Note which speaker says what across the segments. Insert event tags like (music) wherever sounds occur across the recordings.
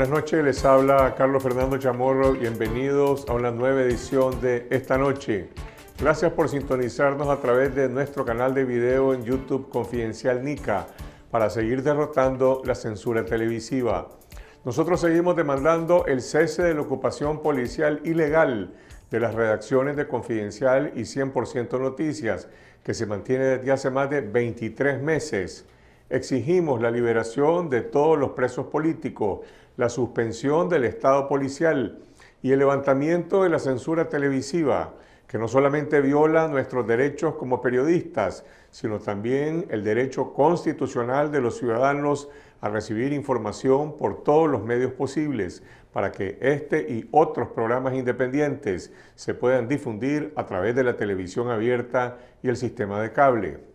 Speaker 1: Buenas noches, les habla Carlos Fernando Chamorro. Bienvenidos a una nueva edición de Esta Noche. Gracias por sintonizarnos a través de nuestro canal de video en YouTube Confidencial Nica para seguir derrotando la censura televisiva. Nosotros seguimos demandando el cese de la ocupación policial ilegal de las redacciones de Confidencial y 100% Noticias, que se mantiene desde hace más de 23 meses. Exigimos la liberación de todos los presos políticos, la suspensión del Estado policial y el levantamiento de la censura televisiva, que no solamente viola nuestros derechos como periodistas, sino también el derecho constitucional de los ciudadanos a recibir información por todos los medios posibles para que este y otros programas independientes se puedan difundir a través de la televisión abierta y el sistema de cable.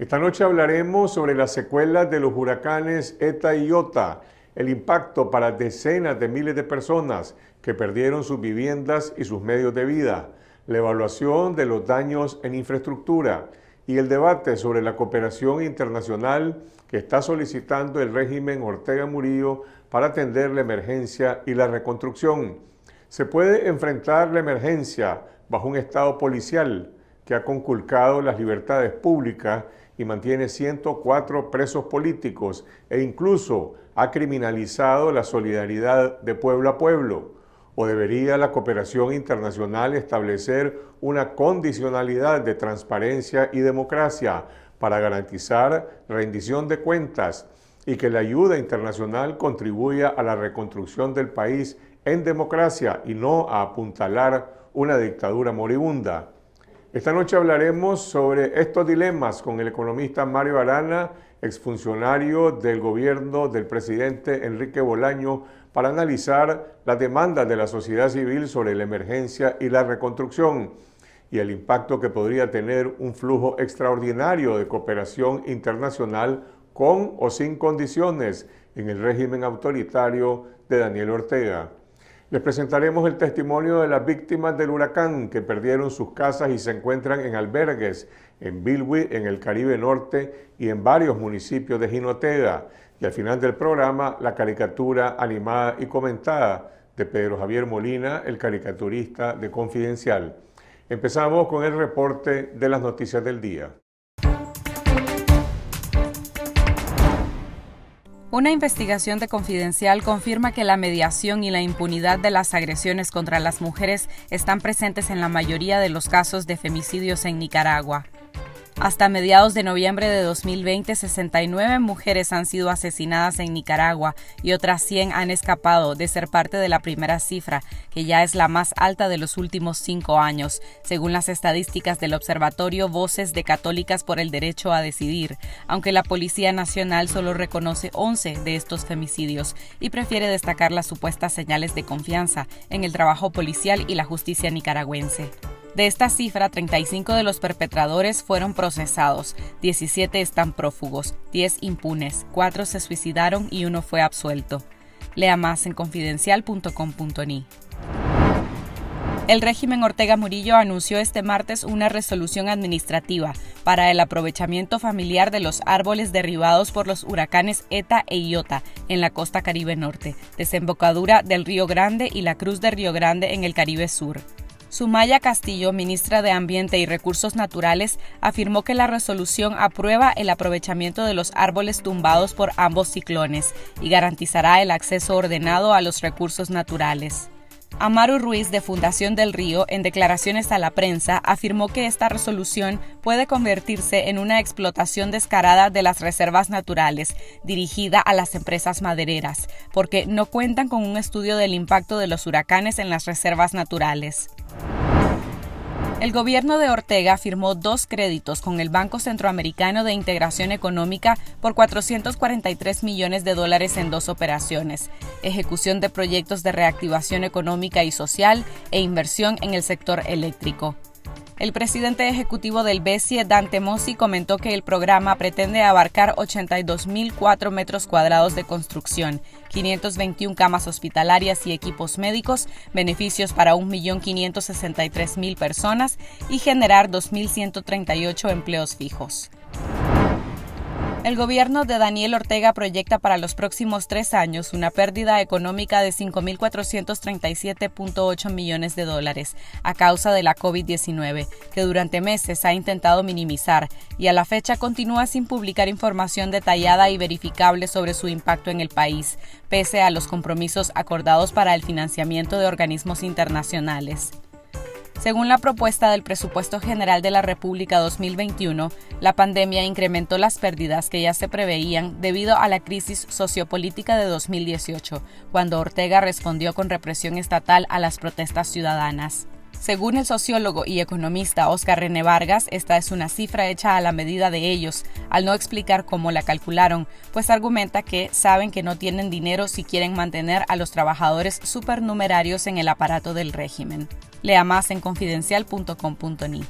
Speaker 1: Esta noche hablaremos sobre las secuelas de los huracanes ETA y IOTA, el impacto para decenas de miles de personas que perdieron sus viviendas y sus medios de vida, la evaluación de los daños en infraestructura y el debate sobre la cooperación internacional que está solicitando el régimen Ortega Murillo para atender la emergencia y la reconstrucción. Se puede enfrentar la emergencia bajo un Estado policial que ha conculcado las libertades públicas y mantiene 104 presos políticos e incluso ha criminalizado la solidaridad de pueblo a pueblo? ¿O debería la cooperación internacional establecer una condicionalidad de transparencia y democracia para garantizar rendición de cuentas y que la ayuda internacional contribuya a la reconstrucción del país en democracia y no a apuntalar una dictadura moribunda? Esta noche hablaremos sobre estos dilemas con el economista Mario Arana, exfuncionario del gobierno del presidente Enrique Bolaño, para analizar las demandas de la sociedad civil sobre la emergencia y la reconstrucción y el impacto que podría tener un flujo extraordinario de cooperación internacional con o sin condiciones en el régimen autoritario de Daniel Ortega. Les presentaremos el testimonio de las víctimas del huracán que perdieron sus casas y se encuentran en albergues en Bilwi, en el Caribe Norte y en varios municipios de Jinotega. Y al final del programa, la caricatura animada y comentada de Pedro Javier Molina, el caricaturista de Confidencial. Empezamos con el reporte de las noticias del día.
Speaker 2: Una investigación de Confidencial confirma que la mediación y la impunidad de las agresiones contra las mujeres están presentes en la mayoría de los casos de femicidios en Nicaragua. Hasta mediados de noviembre de 2020, 69 mujeres han sido asesinadas en Nicaragua y otras 100 han escapado de ser parte de la primera cifra, que ya es la más alta de los últimos cinco años, según las estadísticas del Observatorio Voces de Católicas por el Derecho a Decidir, aunque la Policía Nacional solo reconoce 11 de estos femicidios y prefiere destacar las supuestas señales de confianza en el trabajo policial y la justicia nicaragüense. De esta cifra, 35 de los perpetradores fueron procesados, 17 están prófugos, 10 impunes, 4 se suicidaron y uno fue absuelto. Lea más en confidencial.com.ni. El régimen Ortega Murillo anunció este martes una resolución administrativa para el aprovechamiento familiar de los árboles derribados por los huracanes ETA e IOTA en la costa Caribe Norte, desembocadura del Río Grande y la Cruz de Río Grande en el Caribe Sur. Sumaya Castillo, ministra de Ambiente y Recursos Naturales, afirmó que la resolución aprueba el aprovechamiento de los árboles tumbados por ambos ciclones y garantizará el acceso ordenado a los recursos naturales. Amaru Ruiz de Fundación del Río, en declaraciones a la prensa, afirmó que esta resolución puede convertirse en una explotación descarada de las reservas naturales dirigida a las empresas madereras, porque no cuentan con un estudio del impacto de los huracanes en las reservas naturales. El gobierno de Ortega firmó dos créditos con el Banco Centroamericano de Integración Económica por 443 millones de dólares en dos operaciones, ejecución de proyectos de reactivación económica y social e inversión en el sector eléctrico. El presidente ejecutivo del BESIE, Dante Mossi, comentó que el programa pretende abarcar 82.004 metros cuadrados de construcción, 521 camas hospitalarias y equipos médicos, beneficios para 1.563.000 personas y generar 2.138 empleos fijos. El gobierno de Daniel Ortega proyecta para los próximos tres años una pérdida económica de 5.437.8 millones de dólares a causa de la COVID-19, que durante meses ha intentado minimizar y a la fecha continúa sin publicar información detallada y verificable sobre su impacto en el país, pese a los compromisos acordados para el financiamiento de organismos internacionales. Según la propuesta del Presupuesto General de la República 2021, la pandemia incrementó las pérdidas que ya se preveían debido a la crisis sociopolítica de 2018, cuando Ortega respondió con represión estatal a las protestas ciudadanas. Según el sociólogo y economista Oscar René Vargas, esta es una cifra hecha a la medida de ellos, al no explicar cómo la calcularon, pues argumenta que saben que no tienen dinero si quieren mantener a los trabajadores supernumerarios en el aparato del régimen. Lea más en confidencial.com.ni.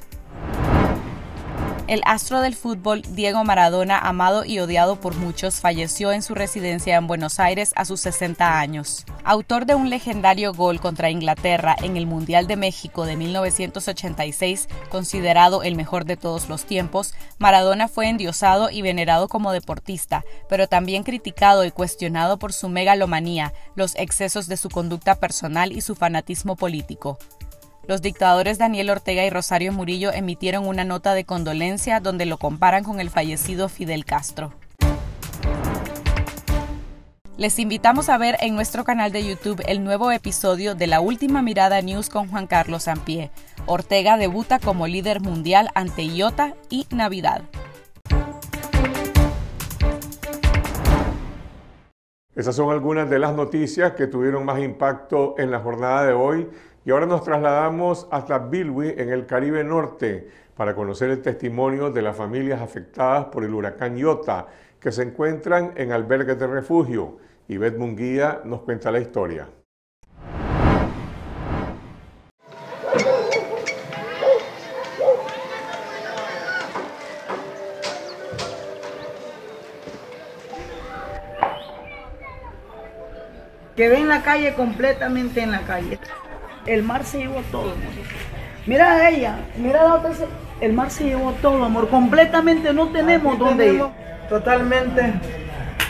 Speaker 2: El astro del fútbol Diego Maradona, amado y odiado por muchos, falleció en su residencia en Buenos Aires a sus 60 años. Autor de un legendario gol contra Inglaterra en el Mundial de México de 1986, considerado el mejor de todos los tiempos, Maradona fue endiosado y venerado como deportista, pero también criticado y cuestionado por su megalomanía, los excesos de su conducta personal y su fanatismo político. Los dictadores Daniel Ortega y Rosario Murillo emitieron una nota de condolencia donde lo comparan con el fallecido Fidel Castro. Les invitamos a ver en nuestro canal de YouTube el nuevo episodio de La Última Mirada News con Juan Carlos Sampié. Ortega debuta como líder mundial ante IOTA y Navidad.
Speaker 1: Esas son algunas de las noticias que tuvieron más impacto en la jornada de hoy. Y ahora nos trasladamos hasta Bilwi, en el Caribe Norte, para conocer el testimonio de las familias afectadas por el huracán Iota, que se encuentran en albergues de refugio. Ivette Munguía nos cuenta la historia.
Speaker 3: Quedé en la calle, completamente en la calle. El mar se llevó todo, amor. Mira a ella, mira a la otra. El mar se llevó todo, amor. Completamente no tenemos dónde ir. Totalmente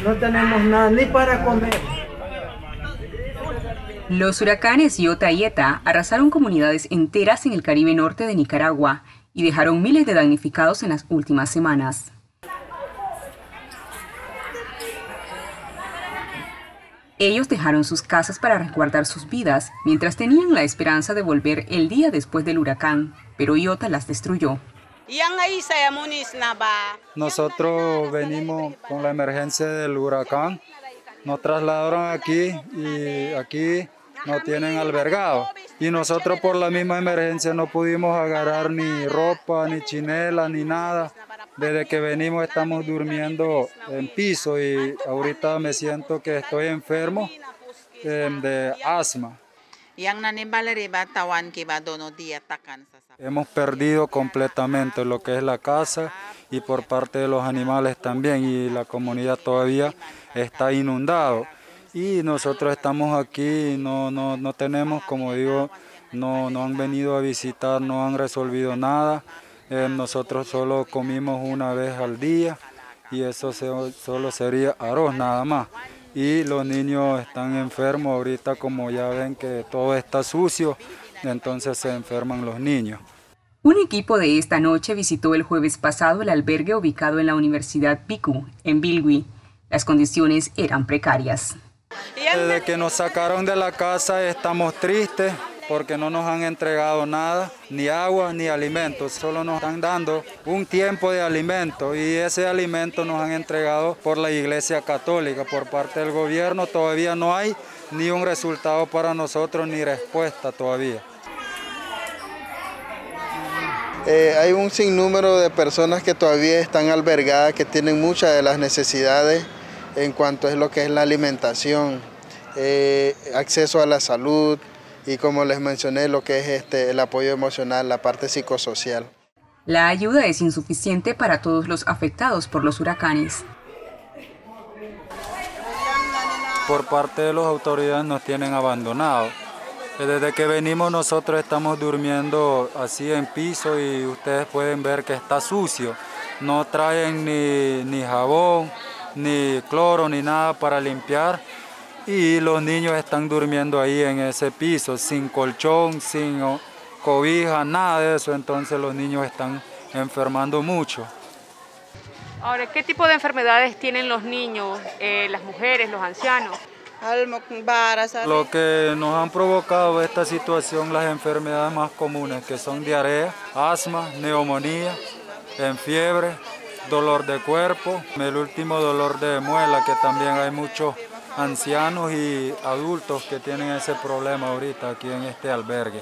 Speaker 3: no tenemos nada ni para comer.
Speaker 2: Los huracanes Iota y Eta arrasaron comunidades enteras en el Caribe norte de Nicaragua y dejaron miles de damnificados en las últimas semanas. Ellos dejaron sus casas para resguardar sus vidas mientras tenían la esperanza de volver el día después del huracán, pero Iota las destruyó.
Speaker 4: Nosotros venimos con la emergencia del huracán, nos trasladaron aquí y aquí no tienen albergado. Y nosotros por la misma emergencia no pudimos agarrar ni ropa, ni chinela, ni nada. Desde que venimos estamos durmiendo en piso y ahorita me siento que estoy enfermo em, de asma. Hemos perdido completamente lo que es la casa y por parte de los animales también y la comunidad todavía está inundado. Y nosotros estamos aquí, no, no, no tenemos, como digo, no, no han venido a visitar, no han resolvido nada. Eh, nosotros solo comimos una vez al día y eso solo sería arroz nada más. Y los niños están enfermos ahorita como ya ven que todo está sucio, entonces se enferman los niños.
Speaker 2: Un equipo de esta noche visitó el jueves pasado el albergue ubicado en la Universidad Picu, en Bilwi. Las condiciones eran precarias.
Speaker 4: Desde que nos sacaron de la casa estamos tristes, porque no nos han entregado nada, ni agua ni alimentos, solo nos están dando un tiempo de alimento y ese alimento nos han entregado por la Iglesia Católica, por parte del gobierno todavía no hay ni un resultado para nosotros ni respuesta todavía.
Speaker 5: Eh, hay un sinnúmero de personas que todavía están albergadas, que tienen muchas de las necesidades en cuanto es lo que es la alimentación, eh, acceso a la salud, y como les mencioné, lo que es este, el apoyo emocional, la parte psicosocial.
Speaker 2: La ayuda es insuficiente para todos los afectados por los huracanes.
Speaker 4: Por parte de las autoridades nos tienen abandonados. Desde que venimos nosotros estamos durmiendo así en piso y ustedes pueden ver que está sucio. no traen ni, ni jabón, ni cloro, ni nada para limpiar. Y los niños están durmiendo ahí en ese piso, sin colchón, sin cobija, nada de eso. Entonces los niños están enfermando mucho.
Speaker 6: Ahora, ¿qué tipo de enfermedades tienen los niños, eh, las mujeres, los ancianos?
Speaker 4: Lo que nos han provocado esta situación, las enfermedades más comunes, que son diarrea, asma, neumonía, en fiebre, dolor de cuerpo, el último dolor de muela, que también hay muchos ancianos y adultos que tienen ese problema ahorita aquí en este albergue.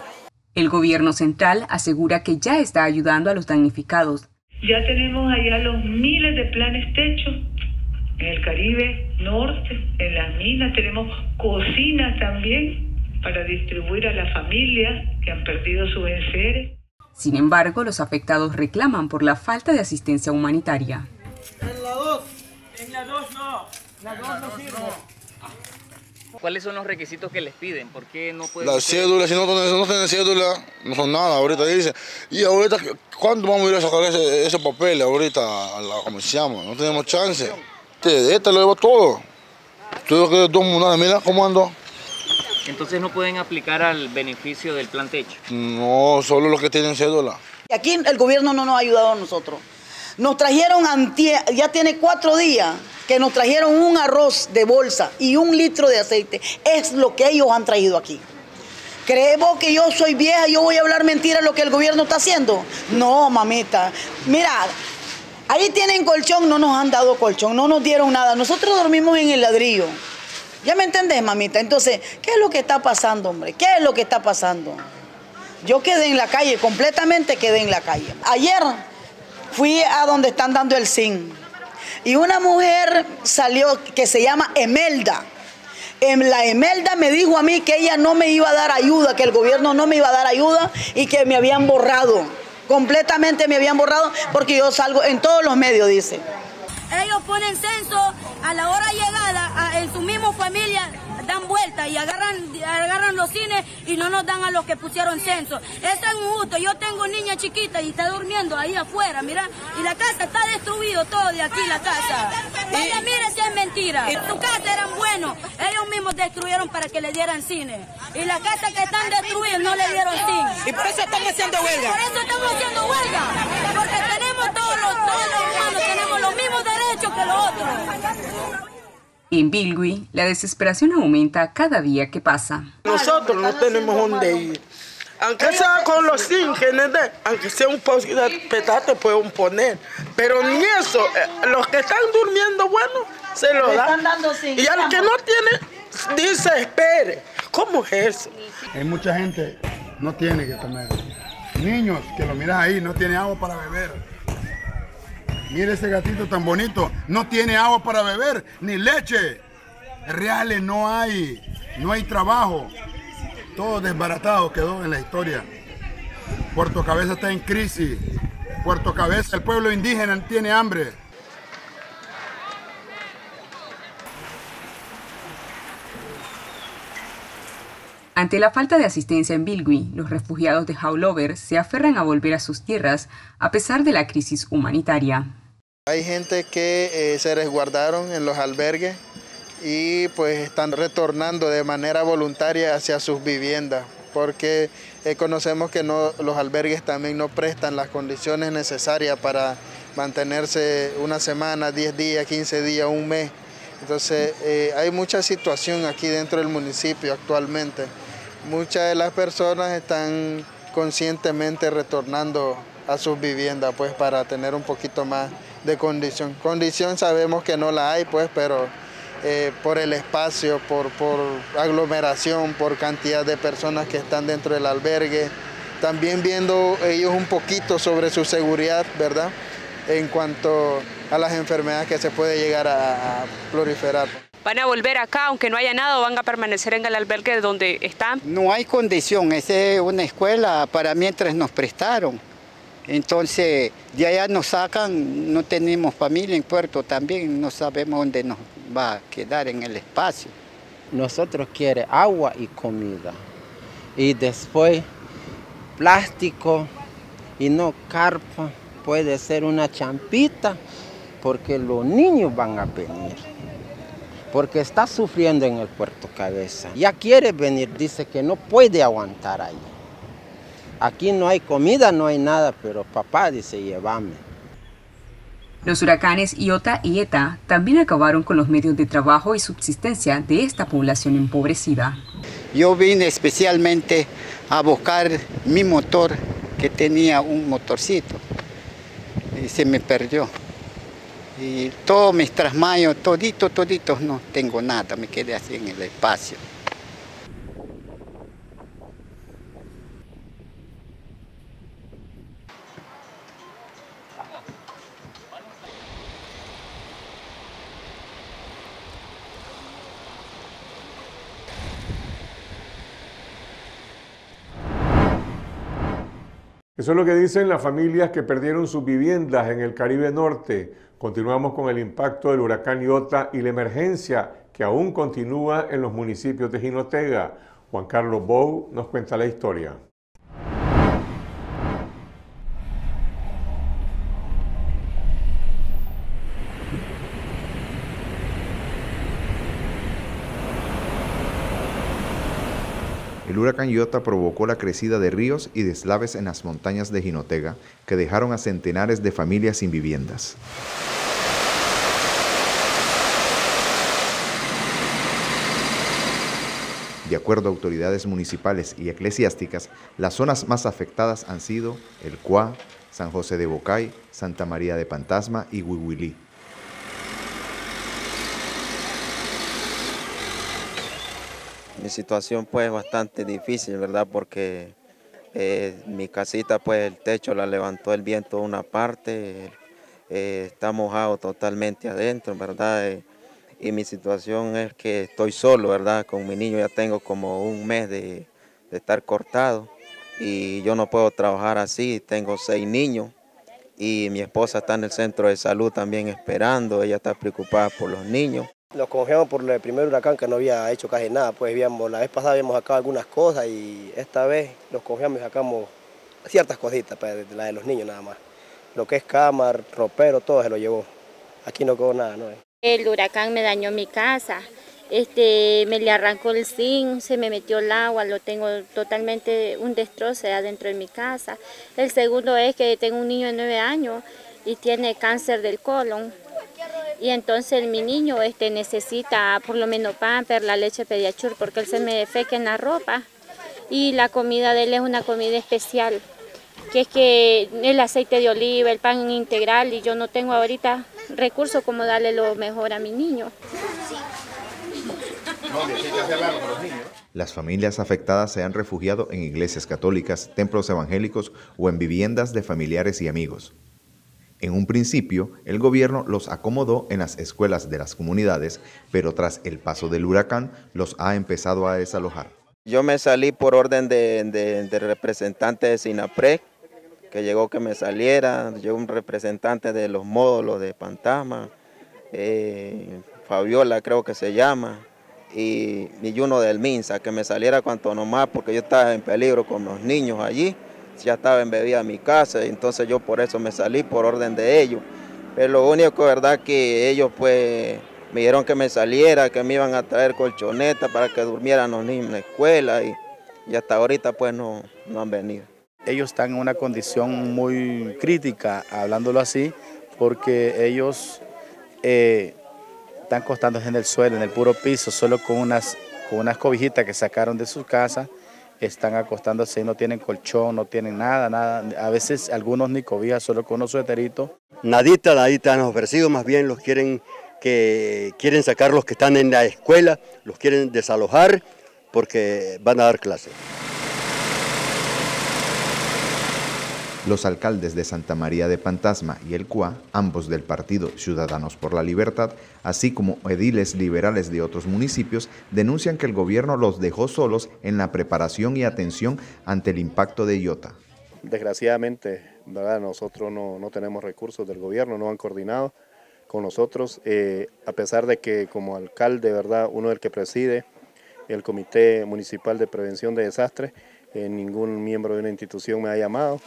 Speaker 2: El gobierno central asegura que ya está ayudando a los damnificados.
Speaker 7: Ya tenemos allá los miles de planes techos en el Caribe Norte, en las minas, tenemos cocinas también para distribuir a las familias que han perdido sus enseres.
Speaker 2: Sin embargo, los afectados reclaman por la falta de asistencia humanitaria.
Speaker 8: En la 2, en la 2 no, la 2 no sirve.
Speaker 9: ¿Cuáles son los requisitos que les piden? ¿Por qué no pueden...?
Speaker 10: La cédula, si no, no tienen cédula, no son nada, ahorita dice. Y ahorita, ¿cuándo vamos a ir a sacar ese, ese papel ahorita a la comisión? No tenemos chance. Este, este lo llevo todo. Todo que todo nada, mira cómo ando.
Speaker 9: Entonces no pueden aplicar al beneficio del plan techo.
Speaker 10: No, solo los que tienen cédula.
Speaker 3: Aquí el gobierno no nos ha ayudado a nosotros. Nos trajeron, ya tiene cuatro días que nos trajeron un arroz de bolsa y un litro de aceite. Es lo que ellos han traído aquí. ¿Creemos que yo soy vieja y yo voy a hablar mentira lo que el gobierno está haciendo? No, mamita. Mira, ahí tienen colchón, no nos han dado colchón, no nos dieron nada. Nosotros dormimos en el ladrillo. ¿Ya me entendés, mamita? Entonces, ¿qué es lo que está pasando, hombre? ¿Qué es lo que está pasando? Yo quedé en la calle, completamente quedé en la calle. Ayer fui a donde están dando el zinc y una mujer salió que se llama Emelda. Em, la Emelda me dijo a mí que ella no me iba a dar ayuda, que el gobierno no me iba a dar ayuda y que me habían borrado. Completamente me habían borrado porque yo salgo en todos los medios, dice.
Speaker 11: Ellos ponen censo a la hora llegada en su misma familia dan vuelta y agarran, agarran los cines y no nos dan a los que pusieron censo. Es tan injusto. Yo tengo niña chiquita y está durmiendo ahí afuera, mira. Y la casa está destruido todo de aquí, la casa. Vaya, mire si es mentira. Su casa eran buenos. Ellos mismos destruyeron para que le dieran cine. Y la casa que están destruidas no le dieron cine.
Speaker 8: Y por eso están haciendo huelga.
Speaker 11: Por eso estamos haciendo huelga. Porque tenemos todos los, todos los humanos, tenemos los mismos derechos que los otros.
Speaker 2: En Bilgui, la desesperación aumenta cada día que pasa.
Speaker 12: Nosotros no tenemos dónde ir. Aunque sea con los íngenes, aunque sea un poquito de petate pueden poner. Pero ni eso, eh, los que están durmiendo, bueno, se lo dan. Y al que no tiene, dice espere. ¿Cómo es eso?
Speaker 13: Hay mucha gente no tiene que comer. Niños que lo miras ahí, no tiene agua para beber. Mire ese gatito tan bonito. No tiene agua para beber, ni leche. Reales no hay. No hay trabajo. Todo desbaratado quedó en la historia. Puerto Cabeza está en crisis. Puerto Cabeza, el pueblo indígena tiene hambre.
Speaker 2: Ante la falta de asistencia en Bilgui, los refugiados de Haulover se aferran a volver a sus tierras a pesar de la crisis humanitaria.
Speaker 5: Hay gente que eh, se resguardaron en los albergues y pues están retornando de manera voluntaria hacia sus viviendas porque eh, conocemos que los albergues también no prestan las condiciones necesarias para mantenerse una semana, 10 días, 15 días, un mes. Entonces eh, hay mucha situación aquí dentro del municipio actualmente. Muchas de las personas están conscientemente retornando a sus viviendas pues para tener un poquito más de condición. Condición sabemos que no la hay pues, pero eh, por el espacio, por, por aglomeración, por cantidad de personas que están dentro del albergue, también viendo ellos un poquito sobre su seguridad, ¿verdad? En cuanto a las enfermedades que se puede llegar a, a proliferar
Speaker 6: van a volver acá aunque no haya nada o van a permanecer en el albergue donde están?
Speaker 14: No hay condición, esa es una escuela para mientras nos prestaron. Entonces, de allá nos sacan, no tenemos familia en Puerto también, no sabemos dónde nos va a quedar en el espacio.
Speaker 15: Nosotros queremos agua y comida. Y después plástico y no carpa puede ser una champita, porque los niños van a venir. Porque está sufriendo en el puerto cabeza. Ya quiere venir, dice que no puede aguantar ahí. Aquí no hay comida, no hay nada, pero papá dice, llévame.
Speaker 2: Los huracanes Iota y Eta también acabaron con los medios de trabajo y subsistencia de esta población empobrecida.
Speaker 14: Yo vine especialmente a buscar mi motor, que tenía un motorcito, y se me perdió. Y todos mis trasmayos, todito, toditos, no tengo nada, me quedé así en el espacio.
Speaker 1: Eso es lo que dicen las familias que perdieron sus viviendas en el Caribe Norte. Continuamos con el impacto del huracán Iota y la emergencia que aún continúa en los municipios de Jinotega. Juan Carlos Bou nos cuenta la historia.
Speaker 16: El huracán Iota provocó la crecida de ríos y deslaves en las montañas de Jinotega, que dejaron a centenares de familias sin viviendas. De acuerdo a autoridades municipales y eclesiásticas, las zonas más afectadas han sido El Cuá, San José de Bocay, Santa María de Pantasma y Huihuilí.
Speaker 17: Mi situación pues bastante difícil, ¿verdad? Porque eh, mi casita pues el techo la levantó el viento una parte, eh, está mojado totalmente adentro, ¿verdad? Eh, y mi situación es que estoy solo, ¿verdad? Con mi niño ya tengo como un mes de, de estar cortado y yo no puedo trabajar así, tengo seis niños y mi esposa está en el centro de salud también esperando, ella está preocupada por los niños.
Speaker 18: Nos confiamos por el primer huracán que no había hecho casi nada, pues habíamos, la vez pasada habíamos sacado algunas cosas y esta vez nos confiamos y sacamos ciertas cositas, pues, la de los niños nada más. Lo que es cama, ropero, todo se lo llevó. Aquí no quedó nada, ¿no?
Speaker 19: El huracán me dañó mi casa, este, me le arrancó el zinc, se me metió el agua, lo tengo totalmente un destroce adentro de mi casa. El segundo es que tengo un niño de nueve años y tiene cáncer del colon. Y entonces mi niño este, necesita por lo menos pamper, la leche pediachur, porque él se me defeca en la ropa. Y la comida de él es una comida especial, que es que el aceite de oliva, el pan integral, y yo no tengo ahorita recursos como darle lo mejor a mi niño.
Speaker 16: Las familias afectadas se han refugiado en iglesias católicas, templos evangélicos o en viviendas de familiares y amigos. En un principio, el gobierno los acomodó en las escuelas de las comunidades, pero tras el paso del huracán los ha empezado a desalojar.
Speaker 17: Yo me salí por orden de, de, de representante de SINAPREC, que llegó que me saliera, llegó un representante de los módulos de Pantama, eh, Fabiola creo que se llama, y, y uno del MINSA, que me saliera cuanto nomás, porque yo estaba en peligro con los niños allí, ya estaba embebida mi casa, entonces yo por eso me salí por orden de ellos. Pero lo único verdad que ellos pues me dijeron que me saliera, que me iban a traer colchoneta para que durmieran los niños en la escuela y, y hasta ahorita pues no, no han venido.
Speaker 20: Ellos están en una condición muy crítica, hablándolo así, porque ellos eh, están acostándose en el suelo, en el puro piso, solo con unas, con unas cobijitas que sacaron de su casa están acostándose no tienen colchón, no tienen nada, nada. A veces algunos ni cobijas, solo con unos sueteritos.
Speaker 21: Nadita, nadita han ofrecido, más bien los quieren, que, quieren sacar los que están en la escuela, los quieren desalojar porque van a dar clases.
Speaker 16: Los alcaldes de Santa María de Pantasma y El Cuá, ambos del partido Ciudadanos por la Libertad, así como ediles liberales de otros municipios, denuncian que el gobierno los dejó solos en la preparación y atención ante el impacto de Iota.
Speaker 20: Desgraciadamente, ¿verdad? nosotros no, no tenemos recursos del gobierno, no han coordinado con nosotros, eh, a pesar de que como alcalde, ¿verdad? uno del que preside el Comité Municipal de Prevención de Desastres, eh, ningún miembro de una institución me ha llamado.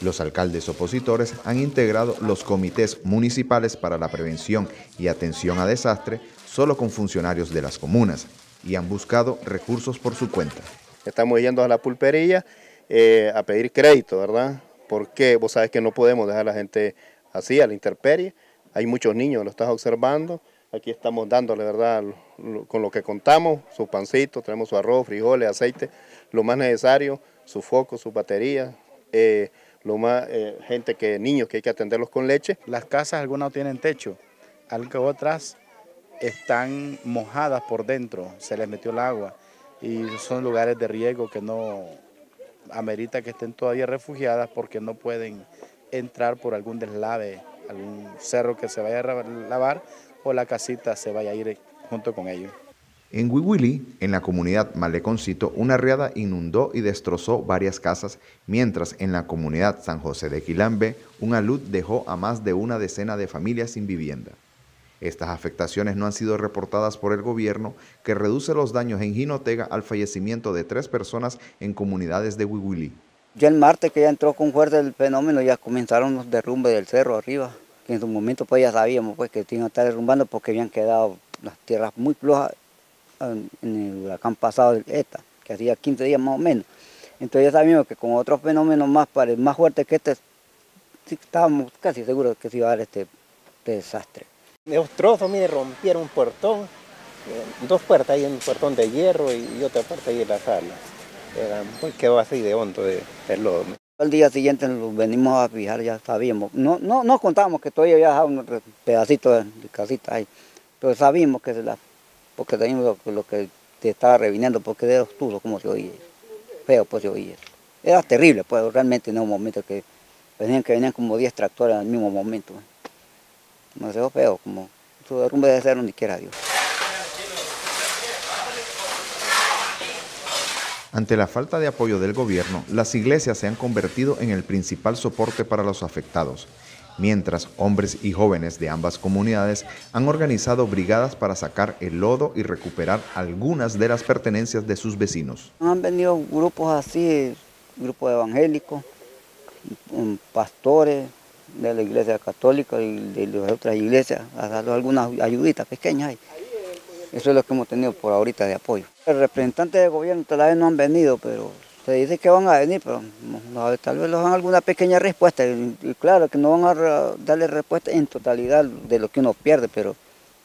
Speaker 16: Los alcaldes opositores han integrado los comités municipales para la prevención y atención a desastre solo con funcionarios de las comunas y han buscado recursos por su cuenta.
Speaker 22: Estamos yendo a la pulpería eh, a pedir crédito, ¿verdad? Porque vos sabes que no podemos dejar a la gente así, a la intemperie. Hay muchos niños, lo estás observando. Aquí estamos dándole, ¿verdad? Con lo que contamos, su pancito, tenemos su arroz, frijoles, aceite, lo más necesario, su foco, su batería, eh, lo más eh, gente que niños que hay que atenderlos con leche.
Speaker 20: Las casas algunas no tienen techo, otras están mojadas por dentro, se les metió el agua y son lugares de riego que no amerita que estén todavía refugiadas porque no pueden entrar por algún deslave, algún cerro que se vaya a lavar o la casita se vaya a ir junto con ellos.
Speaker 16: En Huihuili, en la comunidad Maleconcito, una riada inundó y destrozó varias casas, mientras en la comunidad San José de Quilambe, un alud dejó a más de una decena de familias sin vivienda. Estas afectaciones no han sido reportadas por el gobierno, que reduce los daños en Jinotega al fallecimiento de tres personas en comunidades de Huihuili.
Speaker 23: Ya el martes que ya entró con fuerza el fenómeno, ya comenzaron los derrumbes del cerro arriba, que en su momento pues ya sabíamos pues que iban a estar derrumbando porque habían quedado las tierras muy flojas en el huracán pasado, ETA, que hacía 15 días más o menos. Entonces ya sabíamos que con otros fenómenos más, más fuertes que este, estábamos casi seguros que se iba a dar este, desastre.
Speaker 24: Los trozos, mire, rompieron un portón, eh, dos puertas ahí, un portón de hierro y, otra parte ahí en la sala. Era, quedó así de hondo de, de lodo.
Speaker 23: Al día siguiente nos venimos a fijar, ya sabíamos. No, no, no contábamos que todavía había dejado un pedacito de, casita ahí, pero sabíamos que se la porque teníamos lo, que te estaba reviniendo, porque de los tubos como se oía, feo pues se oía. Era terrible, pues realmente en un momento que venían que venían como 10 tractores al mismo momento. Demasiado feo, como su derrumbe de cero ni quiera Dios.
Speaker 16: Ante la falta de apoyo del gobierno, las iglesias se han convertido en el principal soporte para los afectados mientras hombres y jóvenes de ambas comunidades han organizado brigadas para sacar el lodo y recuperar algunas de las pertenencias de sus vecinos.
Speaker 23: Han venido grupos así, grupos evangélicos, pastores de la iglesia católica y de las otras iglesias, a dar algunas ayuditas pequeñas. Eso es lo que hemos tenido por ahorita de apoyo. El representante del gobierno todavía no han venido, pero se dice que van a venir, pero tal vez les dan alguna pequeña respuesta. Claro que no van a darle respuesta en totalidad de lo que uno pierde, pero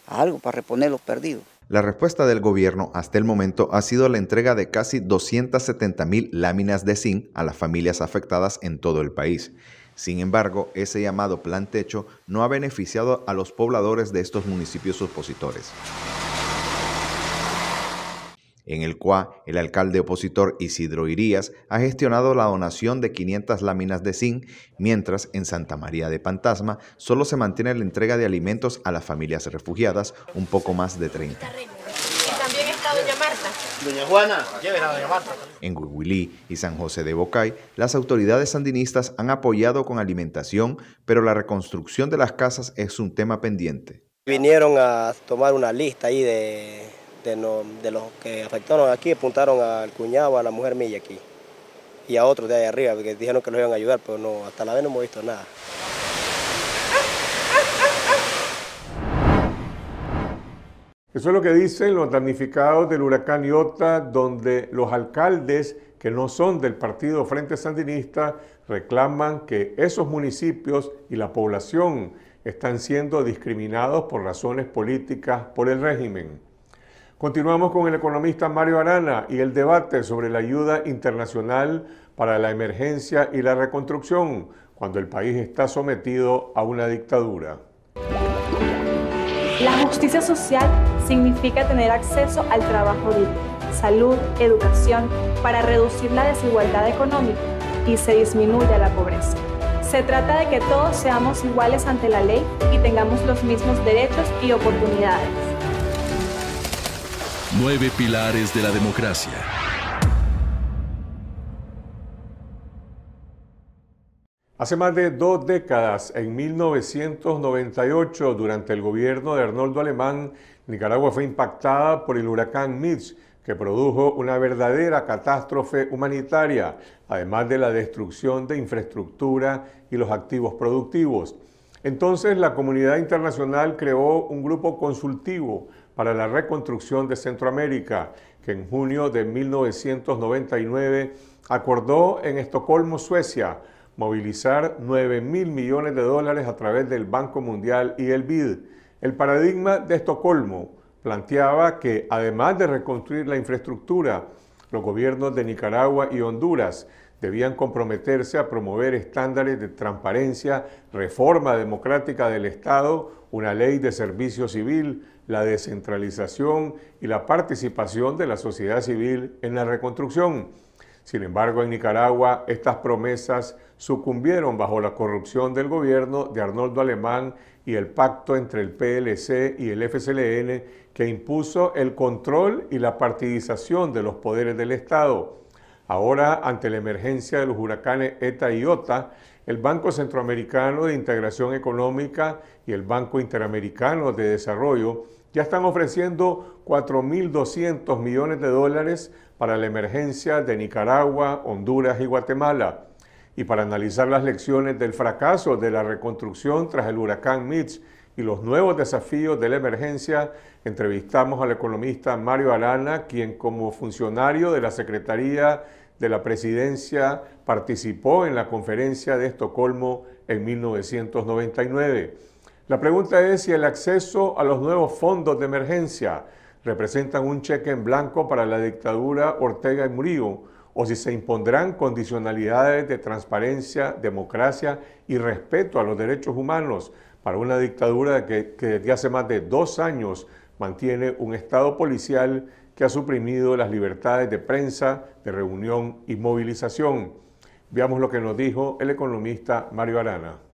Speaker 23: algo para reponer los perdidos.
Speaker 16: La respuesta del gobierno hasta el momento ha sido la entrega de casi 270 mil láminas de zinc a las familias afectadas en todo el país. Sin embargo, ese llamado plan techo no ha beneficiado a los pobladores de estos municipios opositores en el cual el alcalde opositor Isidro Irías ha gestionado la donación de 500 láminas de zinc, mientras en Santa María de Pantasma solo se mantiene la entrega de alimentos a las familias refugiadas, un poco más de 30.
Speaker 6: también está doña Marta.
Speaker 25: Doña Juana, llévela a doña Marta.
Speaker 16: En Huihuilí y San José de Bocay, las autoridades sandinistas han apoyado con alimentación, pero la reconstrucción de las casas es un tema pendiente.
Speaker 18: Vinieron a tomar una lista ahí de de, los que afectaron aquí, apuntaron al cuñado, a la mujer mía aquí y a otros de ahí arriba, porque dijeron que los iban a ayudar, pero no, hasta la vez no hemos visto nada.
Speaker 1: Eso es lo que dicen los damnificados del huracán Iota, donde los alcaldes que no son del partido Frente Sandinista reclaman que esos municipios y la población están siendo discriminados por razones políticas por el régimen. Continuamos con el economista Mario Arana y el debate sobre la ayuda internacional para la emergencia y la reconstrucción cuando el país está sometido a una dictadura.
Speaker 26: La justicia social significa tener acceso al trabajo digno, salud, educación, para reducir la desigualdad económica y se disminuya la pobreza. Se trata de que todos seamos iguales ante la ley y tengamos los mismos derechos y oportunidades.
Speaker 27: Nueve pilares de la democracia.
Speaker 1: Hace más de dos décadas, en 1998, durante el gobierno de Arnoldo Alemán, Nicaragua fue impactada por el huracán Mitch, que produjo una verdadera catástrofe humanitaria, además de la destrucción de infraestructura y los activos productivos. Entonces la comunidad internacional creó un grupo consultivo para la reconstrucción de Centroamérica, que en junio de 1999 acordó en Estocolmo, Suecia, movilizar 9 mil millones de dólares a través del Banco Mundial y el BID. El paradigma de Estocolmo planteaba que además de reconstruir la infraestructura, los gobiernos de Nicaragua y Honduras debían comprometerse a promover estándares de transparencia, reforma democrática del Estado, una ley de servicio civil, la descentralización y la participación de la sociedad civil en la reconstrucción. Sin embargo, en Nicaragua estas promesas sucumbieron bajo la corrupción del gobierno de Arnoldo Alemán y el pacto entre el PLC y el FCLN que impuso el control y la partidización de los poderes del Estado. Ahora, ante la emergencia de los huracanes ETA y OTA, el Banco Centroamericano de Integración Económica y el Banco Interamericano de Desarrollo ya están ofreciendo 4.200 millones de dólares para la emergencia de Nicaragua, Honduras y Guatemala. Y para analizar las lecciones del fracaso de la reconstrucción tras el huracán Mitch y los nuevos desafíos de la emergencia, entrevistamos al economista Mario Arana, quien como funcionario de la Secretaría de la Presidencia participó en la conferencia de Estocolmo en 1999. La pregunta es si el acceso a los nuevos fondos de emergencia representan un cheque en blanco para la dictadura Ortega y Murillo o si se impondrán condicionalidades de transparencia, democracia y respeto a los derechos humanos para una dictadura que, que desde hace más de dos años mantiene un Estado policial que ha suprimido las libertades de prensa, de reunión y movilización. Veamos lo que nos dijo el economista Mario Arana.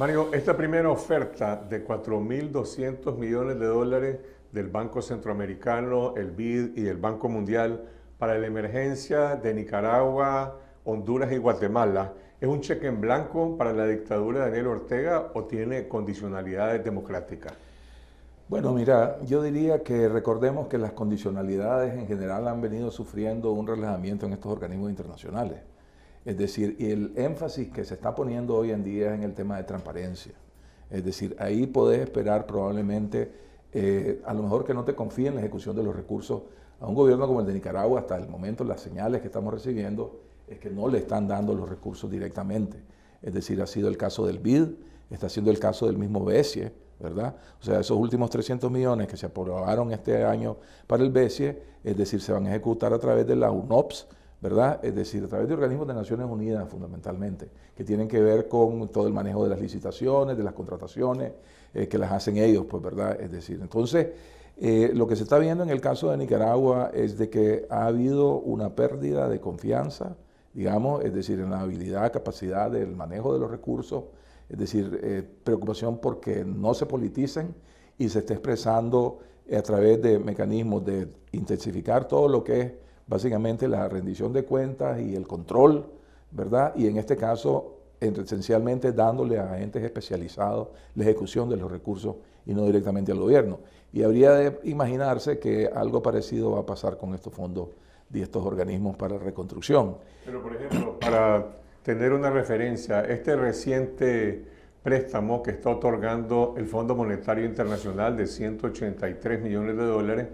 Speaker 1: Mario, esta primera oferta de 4.200 millones de dólares del Banco Centroamericano, el BID y el Banco Mundial para la emergencia de Nicaragua, Honduras y Guatemala, ¿es un cheque en blanco para la dictadura de Daniel Ortega o tiene condicionalidades democráticas?
Speaker 28: Bueno, mira, yo diría que recordemos que las condicionalidades en general han venido sufriendo un relajamiento en estos organismos internacionales. Es decir, el énfasis que se está poniendo hoy en día es en el tema de transparencia. Es decir, ahí podés esperar probablemente, eh, a lo mejor que no te confíen en la ejecución de los recursos a un gobierno como el de Nicaragua, hasta el momento las señales que estamos recibiendo es que no le están dando los recursos directamente. Es decir, ha sido el caso del BID, está siendo el caso del mismo BESIE, ¿verdad? O sea, esos últimos 300 millones que se aprobaron este año para el BESIE, es decir, se van a ejecutar a través de la UNOPS, ¿verdad? Es decir, a través de organismos de Naciones Unidas fundamentalmente, que tienen que ver con todo el manejo de las licitaciones, de las contrataciones, eh, que las hacen ellos, pues, ¿verdad? Es decir, entonces, eh, lo que se está viendo en el caso de Nicaragua es de que ha habido una pérdida de confianza, digamos, es decir, en la habilidad, capacidad del manejo de los recursos, es decir, eh, preocupación porque no se politicen y se esté expresando a través de mecanismos de intensificar todo lo que es básicamente la rendición de cuentas y el control, ¿verdad? Y en este caso, esencialmente dándole a agentes especializados la ejecución de los recursos y no directamente al gobierno. Y habría de imaginarse que algo parecido va a pasar con estos fondos y estos organismos para reconstrucción.
Speaker 1: Pero, por ejemplo, para tener una referencia, este reciente préstamo que está otorgando el Fondo Monetario Internacional de 183 millones de dólares,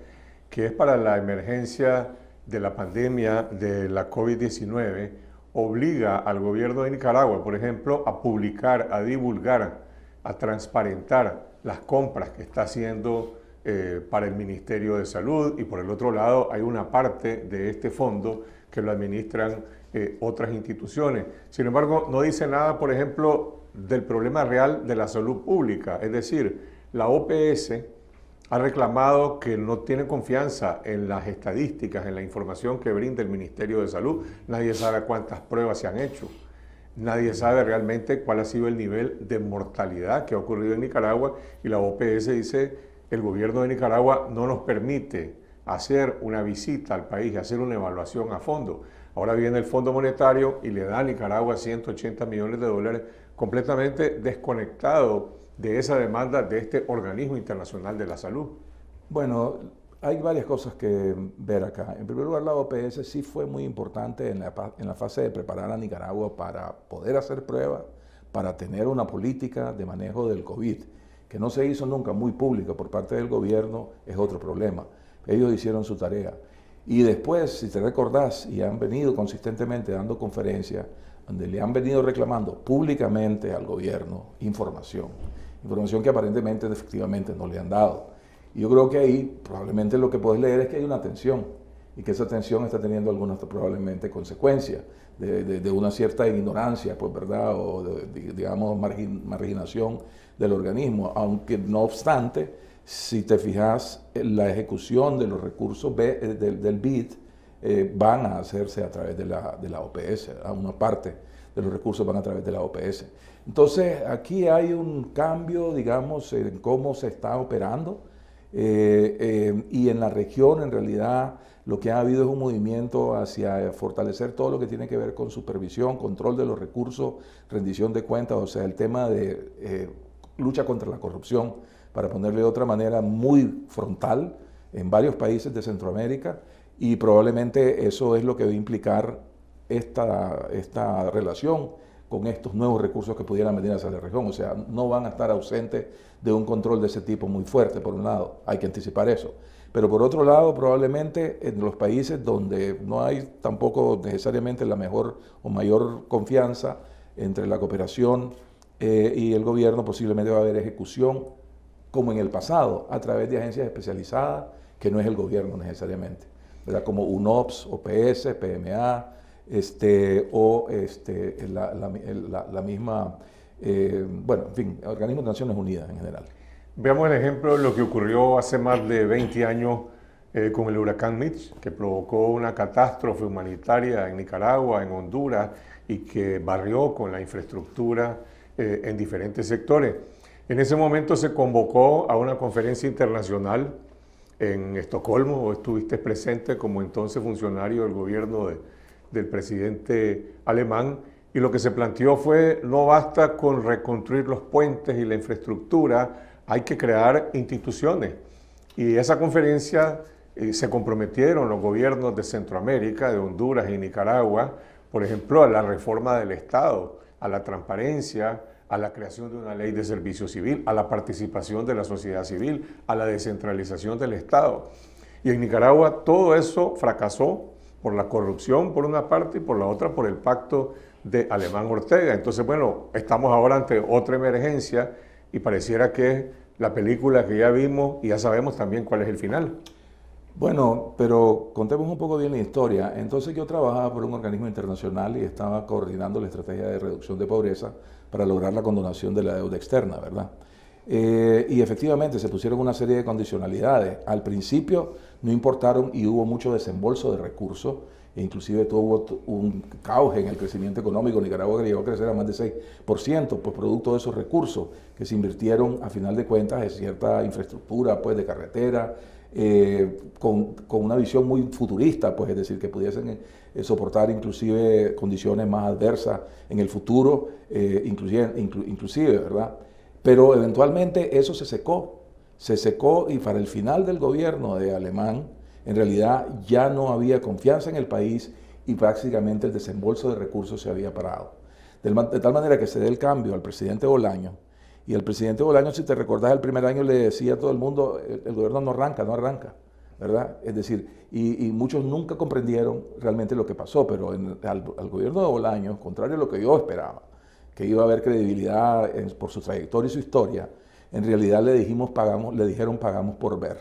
Speaker 1: que es para la emergencia de la pandemia de la COVID-19, obliga al gobierno de Nicaragua, por ejemplo, a publicar, a divulgar, a transparentar las compras que está haciendo eh, para el Ministerio de Salud y por el otro lado hay una parte de este fondo que lo administran eh, otras instituciones. Sin embargo, no dice nada, por ejemplo, del problema real de la salud pública, es decir, la OPS ha reclamado que no tiene confianza en las estadísticas, en la información que brinda el Ministerio de Salud. Nadie sabe cuántas pruebas se han hecho. Nadie sabe realmente cuál ha sido el nivel de mortalidad que ha ocurrido en Nicaragua y la OPS dice el gobierno de Nicaragua no nos permite hacer una visita al país y hacer una evaluación a fondo. Ahora viene el Fondo Monetario y le da a Nicaragua 180 millones de dólares completamente desconectado de esa demanda de este organismo internacional de la salud.
Speaker 28: Bueno, hay varias cosas que ver acá. En primer lugar, la OPS sí fue muy importante en la, fase de preparar a Nicaragua para poder hacer pruebas, para tener una política de manejo del COVID, que no se hizo nunca muy pública por parte del gobierno, es otro problema. Ellos hicieron su tarea. Y después, si te recordás, y han venido consistentemente dando conferencias, donde le han venido reclamando públicamente al gobierno información, información que aparentemente efectivamente no le han dado. Y yo creo que ahí probablemente lo que puedes leer es que hay una tensión y que esa tensión está teniendo algunas probablemente consecuencias de, una cierta ignorancia, pues, ¿verdad? O digamos marginación del organismo, aunque no obstante, si te fijas, la ejecución de los recursos eh, del, BID eh, van a hacerse a través de la, de la OPS, a una parte de los recursos van a través de la OPS. Entonces, aquí hay un cambio, digamos, en cómo se está operando eh, y en la región, en realidad, lo que ha habido es un movimiento hacia fortalecer todo lo que tiene que ver con supervisión, control de los recursos, rendición de cuentas, o sea, el tema de lucha contra la corrupción para ponerle de otra manera, muy frontal en varios países de Centroamérica y probablemente eso es lo que va a implicar esta, esta relación con estos nuevos recursos que pudieran venir hacia la región. O sea, no van a estar ausentes de un control de ese tipo muy fuerte, por un lado, hay que anticipar eso. Pero por otro lado, probablemente en los países donde no hay tampoco necesariamente la mejor o mayor confianza entre la cooperación eh, y el gobierno, posiblemente va a haber ejecución como en el pasado, a través de agencias especializadas, que no es el gobierno necesariamente, ¿verdad? como UNOPS, OPS, PMA, este, o este, la, misma, eh, bueno, en fin, organismos de Naciones Unidas en general.
Speaker 1: Veamos el ejemplo de lo que ocurrió hace más de 20 años eh, con el huracán Mitch, que provocó una catástrofe humanitaria en Nicaragua, en Honduras, y que barrió con la infraestructura eh, en diferentes sectores. En ese momento se convocó a una conferencia internacional en Estocolmo, estuviste presente como entonces funcionario del gobierno del presidente alemán, y lo que se planteó fue, no basta con reconstruir los puentes y la infraestructura, hay que crear instituciones. Y esa conferencia eh, se comprometieron los gobiernos de Centroamérica, de Honduras y Nicaragua, por ejemplo, a la reforma del Estado, a la transparencia, a la creación de una ley de servicio civil, a la participación de la sociedad civil, a la descentralización del Estado. Y en Nicaragua todo eso fracasó por la corrupción por una parte y por la otra por el pacto de Alemán Ortega. Entonces, bueno, estamos ahora ante otra emergencia y pareciera que la película que ya vimos y ya sabemos también cuál es el final.
Speaker 28: Bueno, pero contemos un poco bien la historia. Entonces yo trabajaba por un organismo internacional y estaba coordinando la estrategia de reducción de pobreza para lograr la condonación de la deuda externa, ¿verdad? Eh, y efectivamente se pusieron una serie de condicionalidades. Al principio no importaron y hubo mucho desembolso de recursos, e inclusive tuvo un cauce en el crecimiento económico. Nicaragua llegó a crecer a más de 6%, pues producto de esos recursos que se invirtieron a final de cuentas en cierta infraestructura, pues de carretera, eh, con, con, una visión muy futurista, pues es decir, que pudiesen eh, soportar inclusive condiciones más adversas en el futuro, inclusive, ¿verdad? Pero eventualmente eso se secó, se secó y para el final del gobierno de Alemán, en realidad ya no había confianza en el país y prácticamente el desembolso de recursos se había parado. De, tal manera que se dé el cambio al presidente Bolaño, y el presidente Bolaño, si te recordás, el primer año le decía a todo el mundo, el, gobierno no arranca, no arranca, ¿verdad? Es decir, y, muchos nunca comprendieron realmente lo que pasó, pero al, gobierno de Bolaño, contrario a lo que yo esperaba, que iba a haber credibilidad por su trayectoria y su historia, en realidad le, dijimos, pagamos, le dijeron pagamos por ver.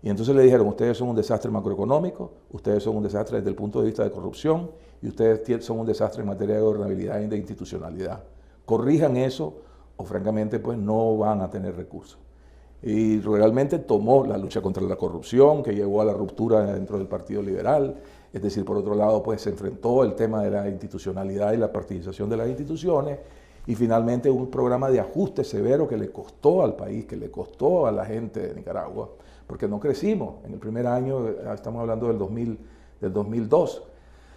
Speaker 28: Y entonces le dijeron, ustedes son un desastre macroeconómico, ustedes son un desastre desde el punto de vista de corrupción y ustedes son un desastre en materia de gobernabilidad y de institucionalidad. Corrijan eso o francamente pues no van a tener recursos. Y realmente tomó la lucha contra la corrupción que llevó a la ruptura dentro del Partido Liberal, es decir, por otro lado pues se enfrentó el tema de la institucionalidad y la participación de las instituciones y finalmente un programa de ajuste severo que le costó al país, que le costó a la gente de Nicaragua, porque no crecimos. En el primer año, estamos hablando del, 2000, del 2002,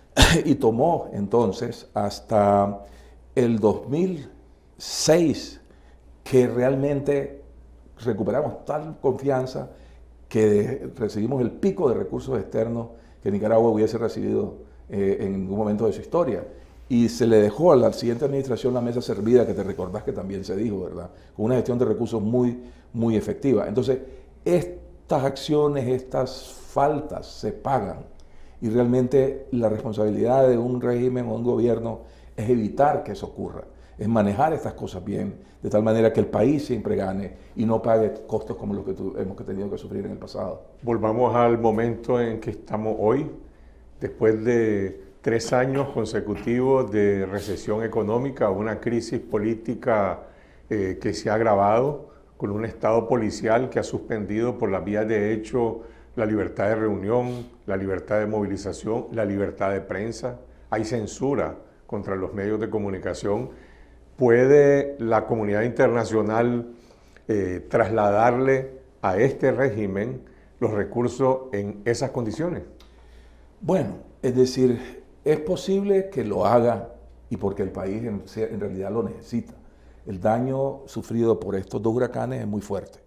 Speaker 28: (coughs) y tomó entonces hasta el 2000 seis que realmente recuperamos tal confianza que recibimos el pico de recursos externos que Nicaragua hubiese recibido eh, en ningún momento de su historia. Y se le dejó a la siguiente administración la mesa servida, que te recordás que también se dijo, ¿verdad? Con una gestión de recursos muy, muy efectiva. Entonces, estas acciones, estas faltas se pagan. Y realmente la responsabilidad de un régimen o un gobierno es evitar que eso ocurra, es manejar estas cosas bien, de tal manera que el país siempre gane y no pague costos como los que hemos tenido que sufrir en el pasado.
Speaker 1: Volvamos al momento en que estamos hoy, después de tres años consecutivos de recesión económica, una crisis política eh, que se ha agravado con un Estado policial que ha suspendido por la vía de hecho la libertad de reunión, la libertad de movilización, la libertad de prensa. Hay censura contra los medios de comunicación. ¿Puede la comunidad internacional eh, trasladarle a este régimen los recursos en esas condiciones?
Speaker 28: Bueno, es decir, es posible que lo haga y porque el país en, en realidad lo necesita. El daño sufrido por estos dos huracanes es muy fuerte,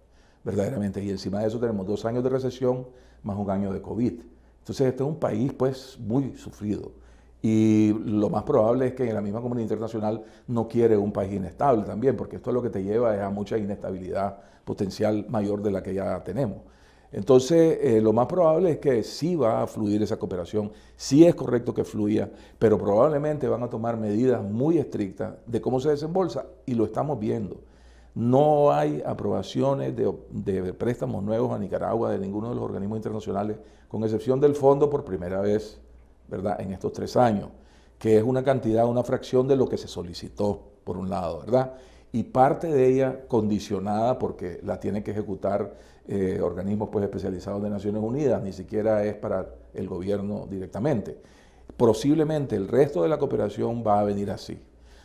Speaker 28: verdaderamente. Y encima de eso tenemos dos años de recesión más un año de COVID. Entonces este es un país pues muy sufrido. Y lo más probable es que la misma comunidad internacional no quiere un país inestable también, porque esto es lo que te lleva a mucha inestabilidad potencial mayor de la que ya tenemos. Entonces, eh, lo más probable es que sí va a fluir esa cooperación, sí es correcto que fluya, pero probablemente van a tomar medidas muy estrictas de cómo se desembolsa y lo estamos viendo. No hay aprobaciones de, de, préstamos nuevos a Nicaragua de ninguno de los organismos internacionales, con excepción del fondo por primera vez ¿verdad? En estos tres años, que es una cantidad, una fracción de lo que se solicitó, por un lado, ¿verdad? Y parte de ella condicionada porque la tiene que ejecutar eh, organismos pues, especializados de Naciones Unidas, ni siquiera es para el gobierno directamente. Posiblemente el resto de la cooperación va a venir así.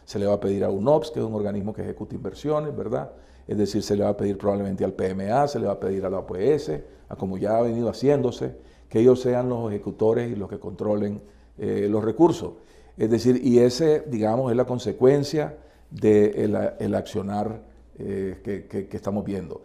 Speaker 28: Se le va a pedir a UNOPS, que es un organismo que ejecuta inversiones, ¿verdad? Es decir, se le va a pedir probablemente al PMA, se le va a pedir a la OPS, a como ya ha venido haciéndose que ellos sean los ejecutores y los que controlen eh, los recursos. Es decir, y ese, digamos, es la consecuencia del de el accionar eh, que, estamos viendo.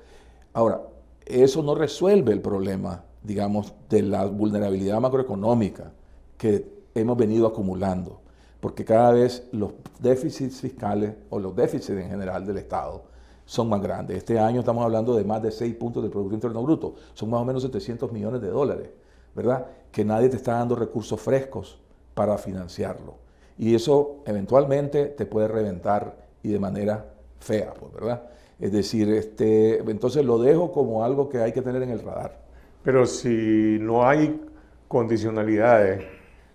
Speaker 28: Ahora, eso no resuelve el problema, digamos, de la vulnerabilidad macroeconómica que hemos venido acumulando, porque cada vez los déficits fiscales o los déficits en general del Estado son más grandes. Este año estamos hablando de más de 6 puntos del Producto Interno Bruto, son más o menos 700 millones de dólares. ¿Verdad? Que nadie te está dando recursos frescos para financiarlo. Y eso eventualmente te puede reventar y de manera fea, pues, ¿verdad? Es decir, este, entonces lo dejo como algo que hay que tener en el radar.
Speaker 1: Pero si no hay condicionalidades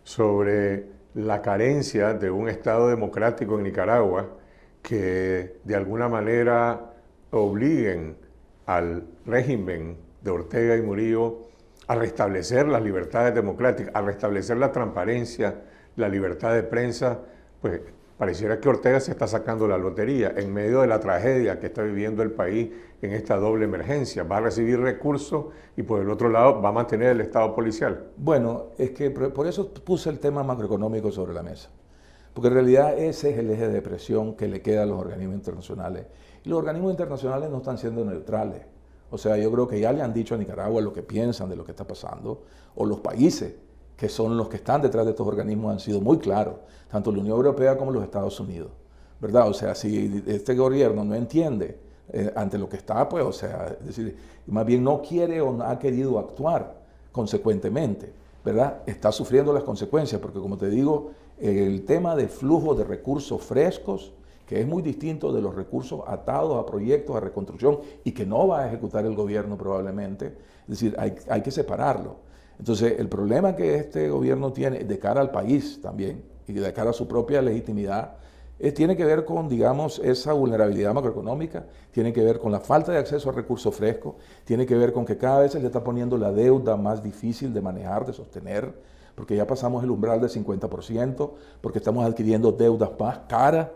Speaker 1: sobre la carencia de un Estado democrático en Nicaragua que de alguna manera obliguen al régimen de Ortega y Murillo a restablecer las libertades democráticas, a restablecer la transparencia, la libertad de prensa, pues pareciera que Ortega se está sacando la lotería en medio de la tragedia que está viviendo el país en esta doble emergencia. Va a recibir recursos y por el otro lado va a mantener el Estado policial.
Speaker 28: Bueno, es que por eso puse el tema macroeconómico sobre la mesa. Porque en realidad ese es el eje de presión que le queda a los organismos internacionales. Y los organismos internacionales no están siendo neutrales. O sea, yo creo que ya le han dicho a Nicaragua lo que piensan de lo que está pasando, o los países que son los que están detrás de estos organismos han sido muy claros, tanto la Unión Europea como los Estados Unidos, ¿verdad? O sea, si este gobierno no entiende eh, ante lo que está, pues, o sea, es decir, más bien no quiere o no ha querido actuar consecuentemente, ¿verdad? Está sufriendo las consecuencias, porque como te digo, el tema de flujo de recursos frescos, que es muy distinto de los recursos atados a proyectos, a reconstrucción y que no va a ejecutar el gobierno probablemente. Es decir, hay, que separarlo. Entonces, el problema que este gobierno tiene de cara al país también y de cara a su propia legitimidad eh, tiene que ver con, digamos, esa vulnerabilidad macroeconómica, tiene que ver con la falta de acceso a recursos frescos, tiene que ver con que cada vez se le está poniendo la deuda más difícil de manejar, de sostener, porque ya pasamos el umbral del 50%, porque estamos adquiriendo deudas más caras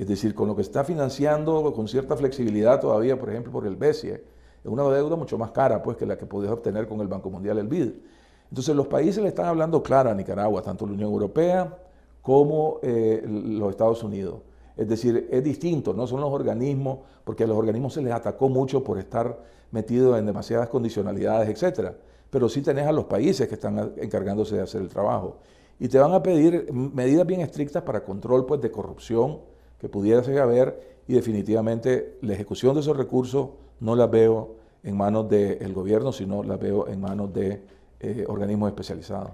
Speaker 28: es decir, con lo que está financiando con cierta flexibilidad todavía, por ejemplo, por el BESIE, es una deuda mucho más cara pues, que la que podías obtener con el Banco Mundial, el BID. Entonces los países le están hablando claro a Nicaragua, tanto la Unión Europea como eh, los Estados Unidos. Es decir, es distinto, no son los organismos, porque a los organismos se les atacó mucho por estar metidos en demasiadas condicionalidades, etcétera. Pero sí tenés a los países que están encargándose de hacer el trabajo. Y te van a pedir medidas bien estrictas para control pues, de corrupción que pudiese haber y definitivamente la ejecución de esos recursos no la veo en manos del gobierno, sino la veo en manos de eh, organismos especializados.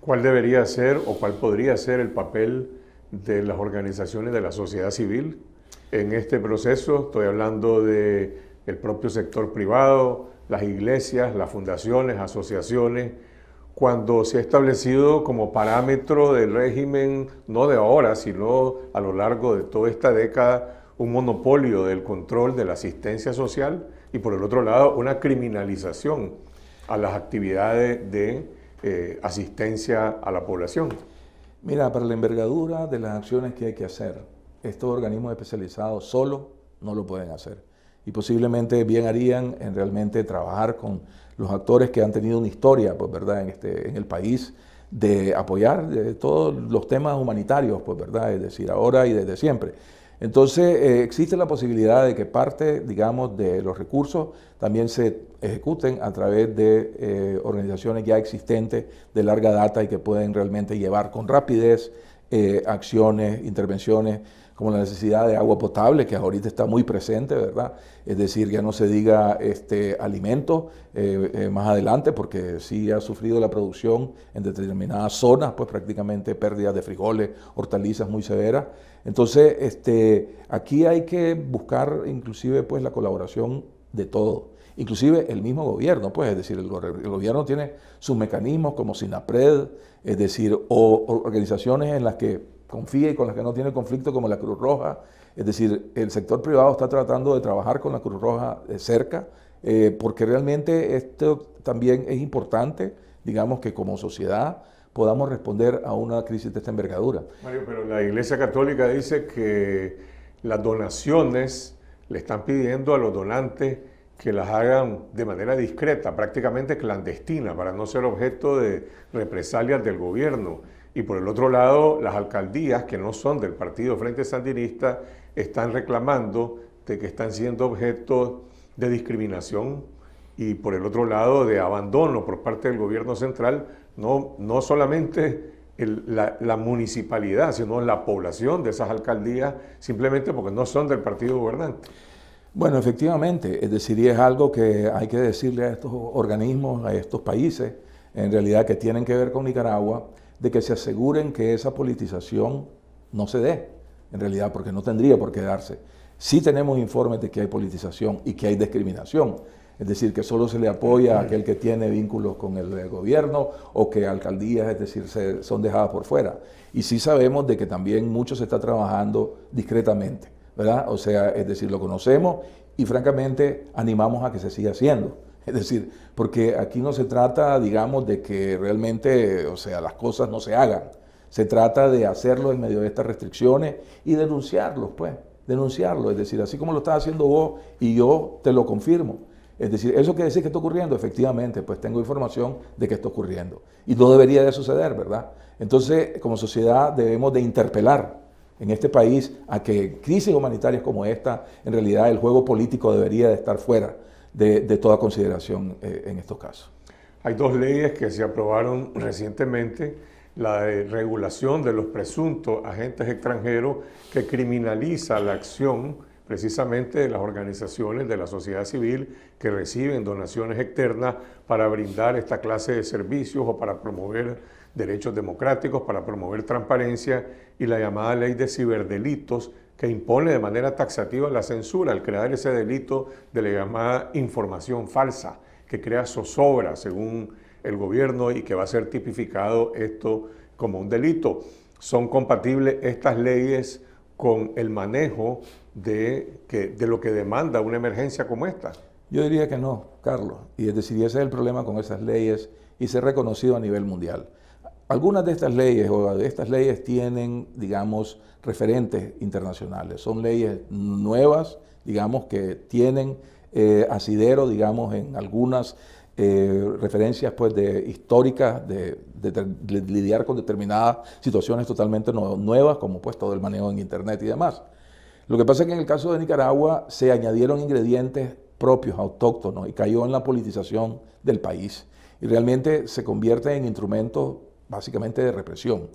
Speaker 1: ¿Cuál debería ser o cuál podría ser el papel de las organizaciones de la sociedad civil en este proceso? Estoy hablando del el propio sector privado, las iglesias, las fundaciones, asociaciones, cuando se ha establecido como parámetro del régimen, no de ahora, sino a lo largo de toda esta década, un monopolio del control de la asistencia social y por el otro lado una criminalización a las actividades de eh, asistencia a la población.
Speaker 28: Mira, para la envergadura de las acciones que hay que hacer, estos organismos especializados solo no lo pueden hacer. Y posiblemente bien harían en realmente trabajar con los actores que han tenido una historia, pues, ¿verdad?, en, este, en el país de apoyar todos los temas humanitarios, pues, ¿verdad?, es decir, ahora y desde siempre. Entonces, eh, existe la posibilidad de que parte, digamos, de los recursos también se ejecuten a través de eh, organizaciones ya existentes de larga data y que pueden realmente llevar con rapidez eh, acciones, intervenciones como la necesidad de agua potable, que ahorita está muy presente, ¿verdad? Es decir, ya no se diga este, alimento más adelante, porque sí ha sufrido la producción en determinadas zonas, pues prácticamente pérdidas de frijoles, hortalizas muy severas. Entonces, este, aquí hay que buscar inclusive pues, la colaboración de todo, inclusive el mismo gobierno, pues, es decir, el, gobierno tiene sus mecanismos como SINAPRED, es decir, o, organizaciones en las que confía y con las que no tiene conflicto como la Cruz Roja, es decir, el sector privado está tratando de trabajar con la Cruz Roja de cerca, eh, porque realmente esto también es importante, digamos que como sociedad, podamos responder a una crisis de esta envergadura.
Speaker 1: Mario, pero la Iglesia Católica dice que las donaciones le están pidiendo a los donantes que las hagan de manera discreta, prácticamente clandestina, para no ser objeto de represalias del gobierno. Y por el otro lado, las alcaldías, que no son del Partido Frente Sandinista, están reclamando de que están siendo objeto de discriminación y por el otro lado de abandono por parte del gobierno central no, no solamente la, municipalidad, sino la población de esas alcaldías, simplemente porque no son del partido gobernante.
Speaker 28: Bueno, efectivamente, es decir, es algo que hay que decirle a estos organismos, a estos países, en realidad que tienen que ver con Nicaragua, de que se aseguren que esa politización no se dé, en realidad, porque no tendría por qué darse. Sí tenemos informes de que hay politización y que hay discriminación, es decir, que solo se le apoya a aquel que tiene vínculos con el gobierno o que alcaldías, es decir, se, son dejadas por fuera. Y sí sabemos de que también mucho se está trabajando discretamente, ¿verdad? O sea, es decir, lo conocemos y francamente animamos a que se siga haciendo. Es decir, porque aquí no se trata, digamos, de que realmente, o sea, las cosas no se hagan. Se trata de hacerlo en medio de estas restricciones y denunciarlos, pues, denunciarlo. Es decir, así como lo estás haciendo vos y yo te lo confirmo. Es decir, ¿eso quiere decir que está ocurriendo? Efectivamente, pues tengo información de que está ocurriendo. Y no debería de suceder, ¿verdad? Entonces, como sociedad debemos de interpelar en este país a que crisis humanitarias como esta, en realidad el juego político debería de estar fuera de, toda consideración eh, en estos casos.
Speaker 1: Hay dos leyes que se aprobaron recientemente, la de regulación de los presuntos agentes extranjeros que criminaliza la acción precisamente de las organizaciones de la sociedad civil que reciben donaciones externas para brindar esta clase de servicios o para promover derechos democráticos, para promover transparencia y la llamada ley de ciberdelitos que impone de manera taxativa la censura al crear ese delito de la llamada información falsa, que crea zozobra según el gobierno y que va a ser tipificado esto como un delito. ¿Son compatibles estas leyes con el manejo de, que, de lo que demanda una emergencia como esta?
Speaker 28: Yo diría que no, Carlos. Y es decir, es el problema con esas leyes y ser reconocido a nivel mundial. Algunas de estas leyes o de estas leyes tienen, digamos, referentes internacionales. Son leyes nuevas, digamos, que tienen eh, asidero, digamos, en algunas eh, referencias pues, de, históricas de, lidiar con determinadas situaciones totalmente nuevas, como pues todo el manejo en Internet y demás. Lo que pasa es que en el caso de Nicaragua se añadieron ingredientes propios, autóctonos, y cayó en la politización del país. Y realmente se convierte en instrumento básicamente de represión.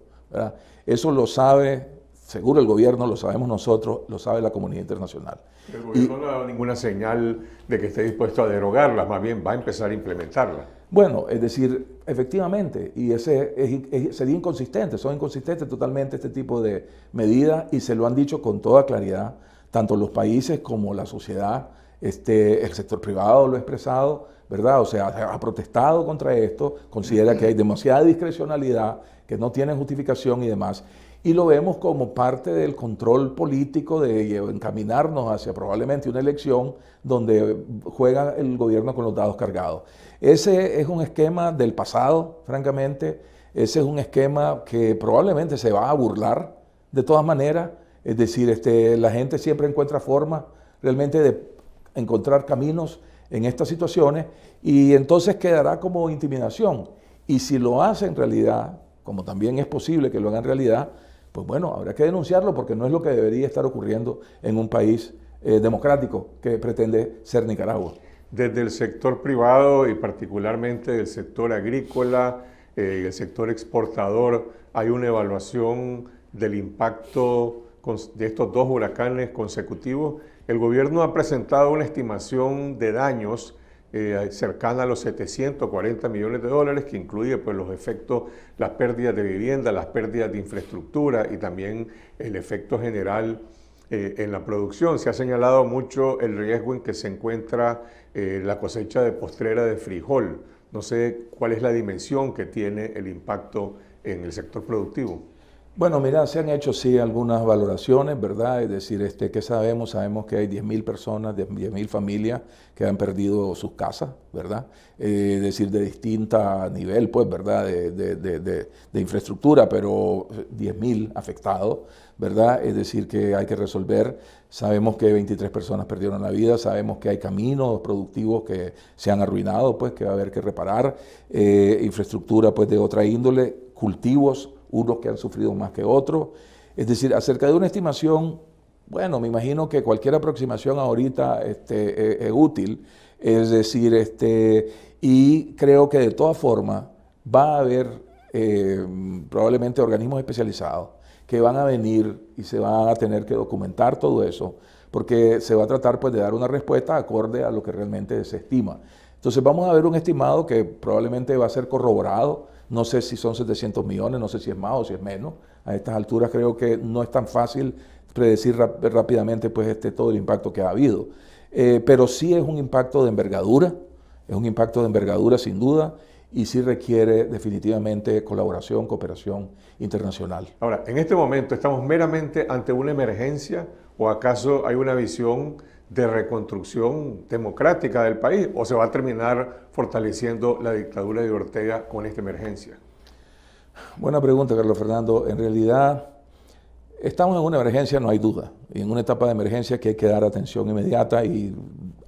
Speaker 28: Eso lo sabe, seguro el gobierno, lo sabemos nosotros, lo sabe la comunidad internacional.
Speaker 1: El gobierno no ha dado ninguna señal de que esté dispuesto a derogarlas, más bien va a empezar a implementarlas.
Speaker 28: Bueno, es decir, efectivamente, y ese sería inconsistente, son inconsistentes totalmente este tipo de medidas y se lo han dicho con toda claridad, tanto los países como la sociedad, este, el sector privado lo ha expresado, ¿verdad? O sea, ha protestado contra esto, considera que hay demasiada discrecionalidad, que no tienen justificación y demás. Y lo vemos como parte del control político de encaminarnos hacia probablemente una elección donde juega el gobierno con los dados cargados. Ese es un esquema del pasado, francamente. Ese es un esquema que probablemente se va a burlar de todas maneras. Es decir, este, la gente siempre encuentra formas realmente de encontrar caminos en estas situaciones y entonces quedará como intimidación. Y si lo hace en realidad, como también es posible que lo haga en realidad, pues bueno, habrá que denunciarlo porque no es lo que debería estar ocurriendo en un país eh, democrático que pretende ser Nicaragua
Speaker 1: desde el sector privado y particularmente del sector agrícola eh, el sector exportador, hay una evaluación del impacto de estos dos huracanes consecutivos. El gobierno ha presentado una estimación de daños eh, cercana a los 740 millones de dólares, que incluye pues, los efectos, las pérdidas de vivienda, las pérdidas de infraestructura y también el efecto general eh, en la producción. Se ha señalado mucho el riesgo en que se encuentra eh, la cosecha de postrera de frijol. No sé cuál es la dimensión que tiene el impacto en el sector productivo.
Speaker 28: Bueno, mira, se han hecho sí algunas valoraciones, ¿verdad? Es decir, este, ¿qué sabemos? Sabemos que hay 10.000 personas, 10.000 familias que han perdido sus casas, ¿verdad? Eh, es decir, de distinta nivel, pues, ¿verdad? De, de, de infraestructura, pero 10.000 afectados, ¿verdad? Es decir, que hay que resolver. Sabemos que 23 personas perdieron la vida, sabemos que hay caminos productivos que se han arruinado, pues, que va a haber que reparar, eh, infraestructura, pues, de otra índole, cultivos unos que han sufrido más que otros. Es decir, acerca de una estimación, bueno, me imagino que cualquier aproximación ahorita este, es, útil, es decir, este, y creo que de todas formas va a haber eh, probablemente organismos especializados que van a venir y se van a tener que documentar todo eso, porque se va a tratar pues, de dar una respuesta acorde a lo que realmente se estima. Entonces vamos a ver un estimado que probablemente va a ser corroborado no sé si son 700 millones, no sé si es más o si es menos. A estas alturas creo que no es tan fácil predecir rápidamente pues, este, todo el impacto que ha habido. Eh, pero sí es un impacto de envergadura, es un impacto de envergadura sin duda y sí requiere definitivamente colaboración, cooperación internacional.
Speaker 1: Ahora, en este momento estamos meramente ante una emergencia o acaso hay una visión de reconstrucción democrática del país o se va a terminar fortaleciendo la dictadura de Ortega con esta emergencia?
Speaker 28: Buena pregunta, Carlos Fernando. En realidad, estamos en una emergencia, no hay duda, y en una etapa de emergencia que hay que dar atención inmediata y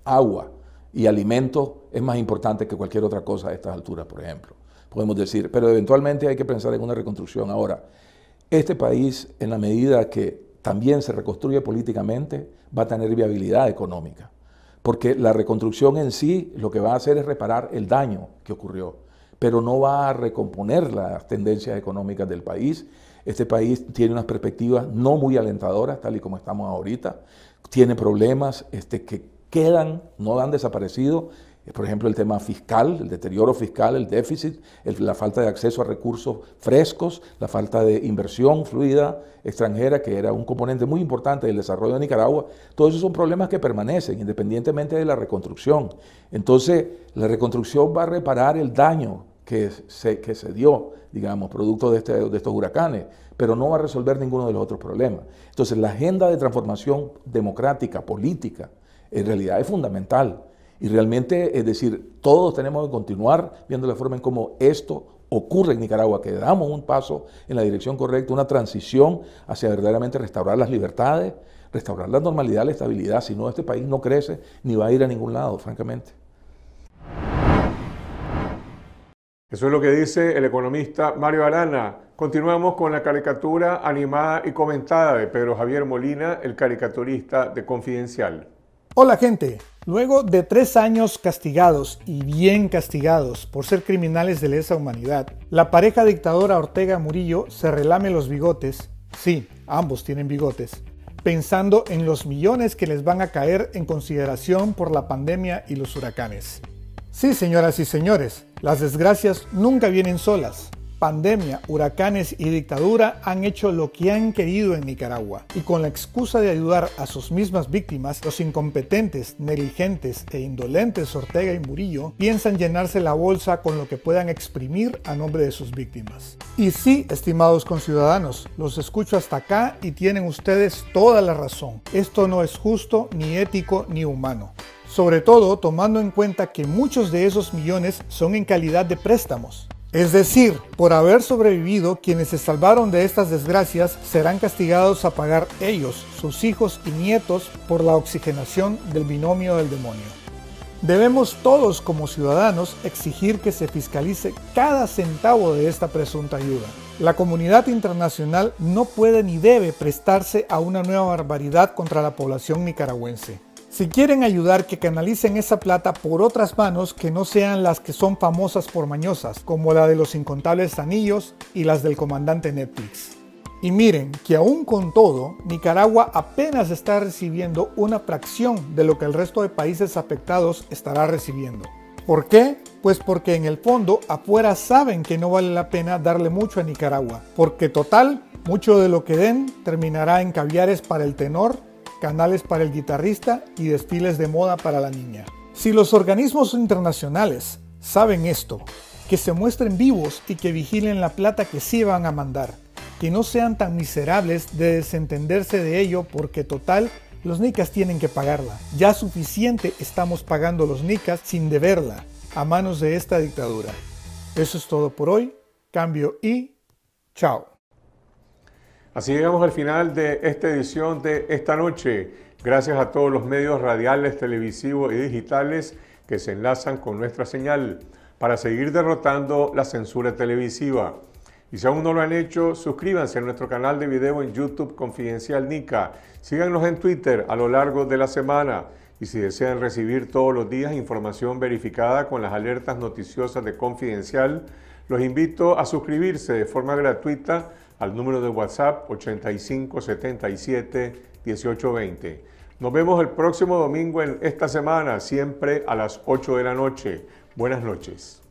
Speaker 28: agua y alimento es más importante que cualquier otra cosa a estas alturas, por ejemplo, podemos decir. Pero eventualmente hay que pensar en una reconstrucción. Ahora, este país, en la medida que también se reconstruye políticamente, va a tener viabilidad económica. Porque la reconstrucción en sí lo que va a hacer es reparar el daño que ocurrió, pero no va a recomponer las tendencias económicas del país. Este país tiene unas perspectivas no muy alentadoras, tal y como estamos ahorita. Tiene problemas este, que quedan, no han desaparecido, por ejemplo, el tema fiscal, el deterioro fiscal, el déficit, la falta de acceso a recursos frescos, la falta de inversión fluida extranjera, que era un componente muy importante del desarrollo de Nicaragua. Todos esos son problemas que permanecen independientemente de la reconstrucción. Entonces, la reconstrucción va a reparar el daño que se, que se dio, digamos, producto de, este, de estos huracanes, pero no va a resolver ninguno de los otros problemas. Entonces, la agenda de transformación democrática, política, en realidad es fundamental. Y realmente, es decir, todos tenemos que continuar viendo la forma en cómo esto ocurre en Nicaragua, que damos un paso en la dirección correcta, una transición hacia verdaderamente restaurar las libertades, restaurar la normalidad, la estabilidad. Si no, este país no crece ni va a ir a ningún lado, francamente.
Speaker 1: Eso es lo que dice el economista Mario Arana. Continuamos con la caricatura animada y comentada de Pedro Javier Molina, el caricaturista de Confidencial.
Speaker 29: Hola gente, luego de tres años castigados y bien castigados por ser criminales de lesa humanidad, la pareja dictadora Ortega Murillo se relame los bigotes, sí, ambos tienen bigotes, pensando en los millones que les van a caer en consideración por la pandemia y los huracanes. Sí, señoras y señores, las desgracias nunca vienen solas pandemia, huracanes y dictadura han hecho lo que han querido en Nicaragua y con la excusa de ayudar a sus mismas víctimas, los incompetentes, negligentes e indolentes Ortega y Murillo piensan llenarse la bolsa con lo que puedan exprimir a nombre de sus víctimas. Y sí, estimados conciudadanos, los escucho hasta acá y tienen ustedes toda la razón. Esto no es justo, ni ético, ni humano sobre todo tomando en cuenta que muchos de esos millones son en calidad de préstamos. Es decir, por haber sobrevivido, quienes se salvaron de estas desgracias serán castigados a pagar ellos, sus hijos y nietos por la oxigenación del binomio del demonio. Debemos todos como ciudadanos exigir que se fiscalice cada centavo de esta presunta ayuda. La comunidad internacional no puede ni debe prestarse a una nueva barbaridad contra la población nicaragüense. Si quieren ayudar, que canalicen esa plata por otras manos que no sean las que son famosas por mañosas, como la de los incontables anillos y las del comandante Netflix. Y miren que aún con todo, Nicaragua apenas está recibiendo una fracción de lo que el resto de países afectados estará recibiendo. ¿Por qué? Pues porque en el fondo afuera saben que no vale la pena darle mucho a Nicaragua, porque total, mucho de lo que den terminará en caviares para el tenor canales para el guitarrista y desfiles de moda para la niña. Si los organismos internacionales saben esto, que se muestren vivos y que vigilen la plata que sí van a mandar, que no sean tan miserables de desentenderse de ello porque total los nicas tienen que pagarla. Ya suficiente estamos pagando los nicas sin deberla a manos de esta dictadura. Eso es todo por hoy. Cambio y chao.
Speaker 1: Así llegamos al final de esta edición de esta noche. Gracias a todos los medios radiales, televisivos y digitales que se enlazan con nuestra señal para seguir derrotando la censura televisiva. Y si aún no lo han hecho, suscríbanse a nuestro canal de video en YouTube Confidencial Nica. Síganos en Twitter a lo largo de la semana. Y si desean recibir todos los días información verificada con las alertas noticiosas de Confidencial, los invito a suscribirse de forma gratuita al número de WhatsApp 8577 1820. Nos vemos el próximo domingo en esta semana, siempre a las 8 de la noche. Buenas noches.